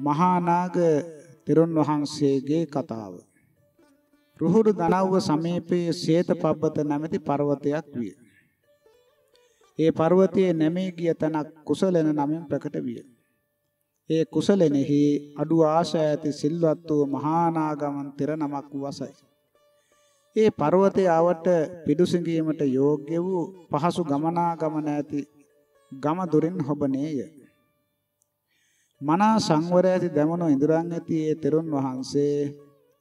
මහා නාග තෙරුන් වහන්සේගේ කතාව. රුහුරු දනව්ව සමීපයේ ශ්වේතපබ්බත නැමැති පර්වතයක් විය. ඒ පර්වතයේ නැමී ගිය තනක් කුසලන නමින් ප්‍රකට විය. ඒ කුසලෙනෙහි අඩු ආශය ඇති සිල්වත් වූ මහා නාගමන් තෙර නමක් වසයි. ඒ පර්වතයේ ආවට පිඩුසිඟීමට යෝග්‍ය වූ පහසු ගමනාගමන ඇති ගම දුරින් හොබනේය. මනා සංවර ඇති දමනෝ ඉඳුරන් ඇති ඒ තෙරුන් වහන්සේ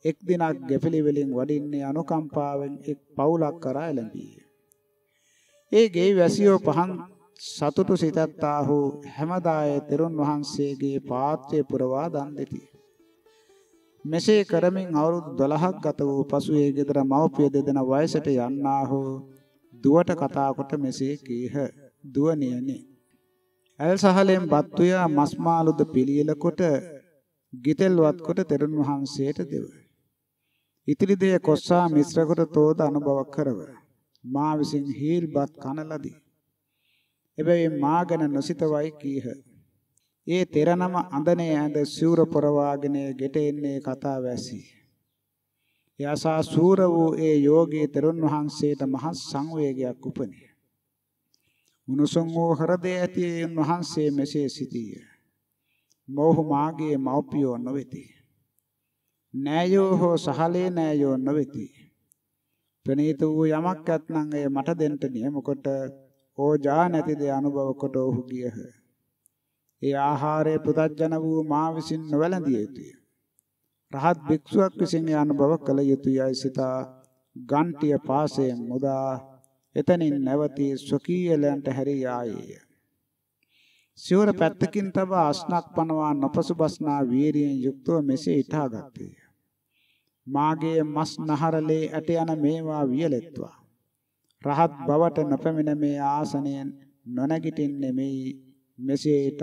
එක් දිනක් ගැපිලි වලින් වඩින්නේ අනුකම්පාවෙන් එක් පවුලක් කරා එළඹියේ. ඒ ගේ වැසියෝ පහන් සතුටු සිතත්තාහු හැමදාය තෙරුන් වහන්සේගේ පාත්‍රය පුරවා දන් දෙති. මෙසේ කරමින් අවුරුදු 12ක් ගත වූ පසු ඒ ගෙදර මව්පිය දෙදෙනා වයසට යන්නාහු දුවට කතා කොට මෙසේ කීහ. දුවනියනි ඇල් සහලෙන් බත් උයා මස් මාළුද පිළියෙල කොට ගිතෙල්වත් කොට තෙරුන් වහන්සේට දෙව. ඉතිරි දෙය කොස්සා මිශ්‍ර කොට තෝද අනුභව කරව. මා විසින් හීල්පත් කන ලදී. එබැවින් මා ගැන නොසිතවයි කීහ. ඒ තෙර නම අඳනේ ඇඳ සූර පොරවාගෙන ගෙට එන්නේ කතාව ඇසි. යසා සූර වූ ඒ යෝගී තෙරුන් වහන්සේට මහත් සංවේගයක් උපනේ. උණුසුම් වූ හෘදය ඇති වහන්සේ මෙසේ සිටිය. මොහු මාගේ මව්පියෝ නොවේති. නෑයෝ හෝ සහලේ නෑයෝ නොවේති. ප්‍රණීත වූ යමක් ඇත්නම් එය මට දෙන්න නියම කොට ඕජා නැතිද අනුභව කොට ඔහු ගියහ. ඒ ආහාරයේ පුදජන වූ මා විසින් නොවැළඳිය යුතුය. රහත් භික්ෂුවක් විසින් අනුභව කළ යුතුයයි සිතා ගන්ටිය පාසයෙන් මුදා එතනින් නැවතී ස්වකීයලයන්ට හැරී ආයේය. සිවර පැත්තකින් තබා අස්නක් පනවා නොපසුබස්නා වීරියෙන් යුක්තව මෙසේ ඉටාගත්තේය. මාගේ මස් නහරලේ ඇට යන මේවා වියලෙත්වා. රහත් බවට නොපැමිණ මේ ආසනයෙන් නොනැගිටින්නේ මෙයි මෙසේ ඊට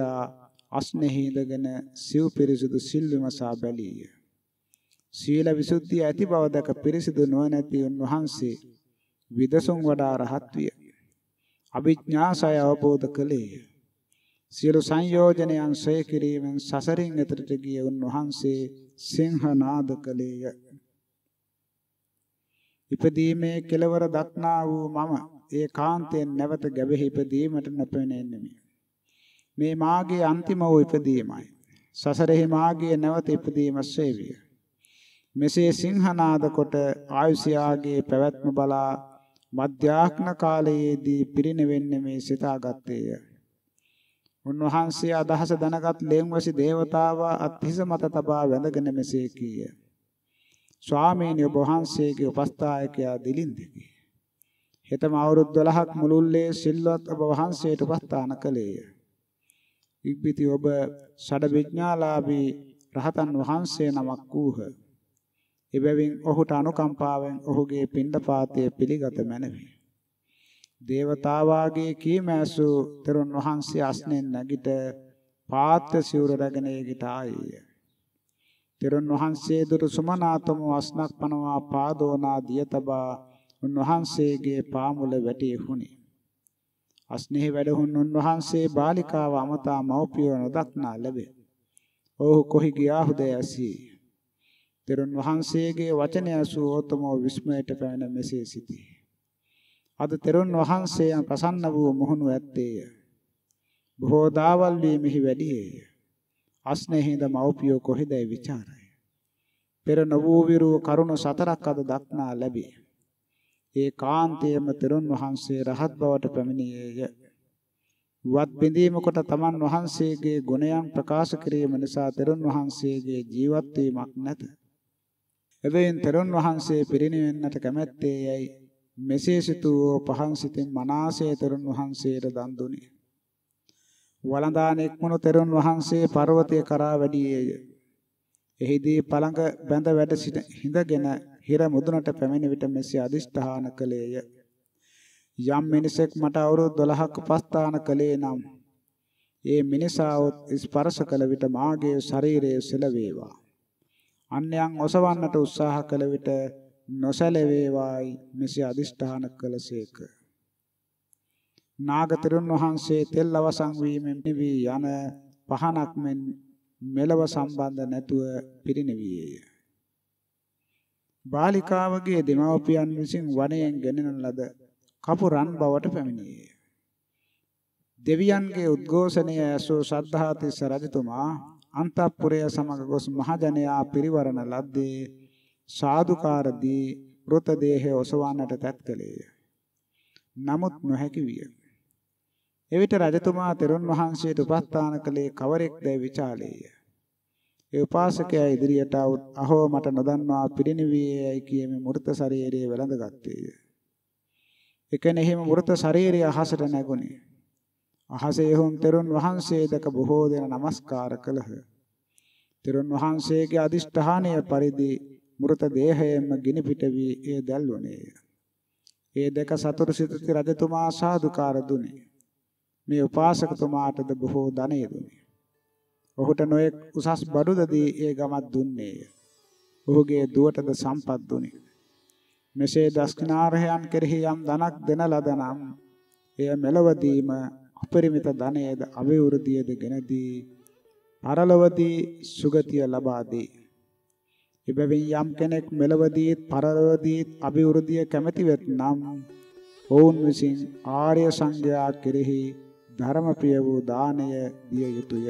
අස්නෙහි ඉඳගෙන සිව් පිරිසුදු සිල් විමසා බැලීය. සීල විසුද්ධිය ඇති බව දැක පිරිසිදු නොනැති උන්වහන්සේ විදසුන් වඩා රහත් විය. අභිඥාසය අවබෝධ කළේය. සියලු සංයෝජනයන් සොය කිරීමෙන් සසරින් එතරට ගිය උන්වහන්සේ සිංහනාද කළේය. ඉපදීමේ කෙලවර දක්නා වූ මම ඒ කාන්තෙන් නැවත ගැබෙහි ඉපදීමට නොපෙනෙන්නේ. මේ මාගේ අන්තිම වූ ඉපදීමයි. සසරෙහි මාගේ නැවත ඉපදීම සේවිය. මෙසේ සිංහනාද කොට ආයුෂයාගේ පැවැත්ම බලා මධ්‍යාහ්න කාලයේදී පිරිනෙවෙන්නේ මේ සිතාගත්තේය. උන්වහන්සේ අදහස දැනගත් ලේම්වසි දේවතාවා අත්හිස මත තබා වැඳගෙන මෙසේ කීය. ස්වාමීනි ඔබ වහන්සේගේ උපස්ථායකයා දිලින්දකි. හෙතම අවුරුදු 12ක් මුළුල්ලේ සිල්වත් ඔබ වහන්සේට උපස්ථාන කළේය. ඉක්බිති ඔබ ෂඩ විඥාලාභී රහතන් වහන්සේ නමක් වූහ. එබැවින් ඔහුට අනුකම්පාවෙන් ඔහුගේ පින්ඩපාතය පිළිගත මැනවි. දේවතාවාගේ කීමෑසු තෙරුන් වහන්සේ අස්නෙන් නැගිට පාත්‍ර සිවුර රැගෙන ඊට ආයේය. තෙරුන් වහන්සේ දුරු සුමනාතම වස්නක් පනවා පාදෝනා දිය තබා උන්වහන්සේගේ පාමුල වැටී හුනි. අස්නෙහි වැඩහුන් උන්වහන්සේ බාලිකාව අමතා මව්පිය නොදක්නා ලැබේ. ඔහු කොහි ගියාහුද ඇසී. තෙරුන් වහන්සේගේ වචනය ඇසූ ඕතමෝ විස්මයට පැන මෙසේ සිටී. අද තෙරුන් වහන්සේ ප්‍රසන්න වූ මොහුණු ඇත්තේය. බොහෝ දාවල් වී මෙහි වැඩියේය. අස්නේහිඳ මව්පියෝ කොහෙදයි ਵਿਚාරයි. පෙර නොවූ විරූ කරුණ සතරක් අද දක්නා ලැබේ. ඒ කාන්තේම තෙරුන් වහන්සේ රහත් බවට පැමිණියේය. වත් බිඳීම කොට තමන් වහන්සේගේ ගුණයන් ප්‍රකාශ කිරීම නිසා තෙරුන් වහන්සේගේ ජීවත් වීමක් නැත. එබැවින් තෙරුන් වහන්සේ පිරිනිවෙන්නට කැමැත්තේ යයි මෙසේ සිතූ පහන් සිතින් මනාසේ තෙරුන් වහන්සේට දන් දුනි. වළඳාන එක්මනු තෙරුන් වහන්සේ පර්වතය කරා වැඩියේය. එහිදී පළඟ බැඳ වැඩ සිට හිඳගෙන හිර මුදුනට පැමිණි විට මෙසේ අදිෂ්ඨාන කළේය. යම් මිනිසෙක් මට අවුරුදු 12ක උපස්ථාන කළේ නම් ඒ මිනිසා ස්පර්ශ කළ විට මාගේ ශරීරය සෙලවේවා. අන්‍යයන් ඔසවන්නට උත්සාහ කළ විට නොසැලවේවායි මෙසේ අදිෂ්ඨාන කළසේක. නාගතරුන් වහන්සේ තෙල් අවසන් වීමෙන් නිවි යන පහනක් මෙන් මෙලව සම්බන්ධ නැතුව පිරිනිවියේය. බාලිකාවගේ දෙමව්පියන් විසින් වනයෙන් ගෙනෙන ලද කපුරන් බවට පැමිණියේය. දෙවියන්ගේ උද්ඝෝෂණය ඇසූ ශ්‍රද්ධාතිස්ස රජතුමා අන්තපුරය සමග ගොස් මහජනයා පිරිවරණ ලද්දේ සාදුකාර දී මృత දේහය ඔසවන්නට තැත් කළේය. නමුත් නොහැකි විය. එවිට රජතුමා තෙරුන් වහන්සේට උපස්ථාන කළේ කවරෙක්දැයි විචාලේය. ඒ උපාසකයා ඉදිරියට අහෝ මට නොදන්වා පිරිනිවියයි කියමි මෘත ශරීරයේ වැළඳගත්තේය. එකෙනෙහිම මෘත ශරීරය අහසට නැගුණේ. අහසේ හුන් තෙරුන් වහන්සේ දැක බොහෝ දෙනා নমස්කාර කළහ. තෙරුන් වහන්සේගේ අදිෂ්ඨානය පරිදි මෘත දේහයෙන්ම ගිනි පිට වී ඒ දැල්වනේය. ඒ දැක සතුරු සිටිති රජතුමා සාදුකාර දුනි. මේ උපාසකතුමාටද බොහෝ ධනෙ දුනි. ඔහුට නොයෙක් උසස් බඩුද දී ඒ ගමත් දුන්නේය. ඔහුගේ දුවටද සම්පත් දුනි. මෙසේ දස්කිනාරහයන් කෙරෙහි යම් ධනක් දෙන ලදනම් එය මෙලවදීම අපරිමිත ධනයේද අවිවෘද්ධියද ගෙනදී පරලොවදී සුගතිය ලබා දී. එබැවින් යම් කෙනෙක් මෙලවදීත් පරලොවදීත් අවිවෘද්ධිය කැමැති වෙත්නම් ඔවුන් විසින් ආර්ය සංඝයා කෙරෙහි ධර්මප්‍රිය වූ දානය දිය යුතුය.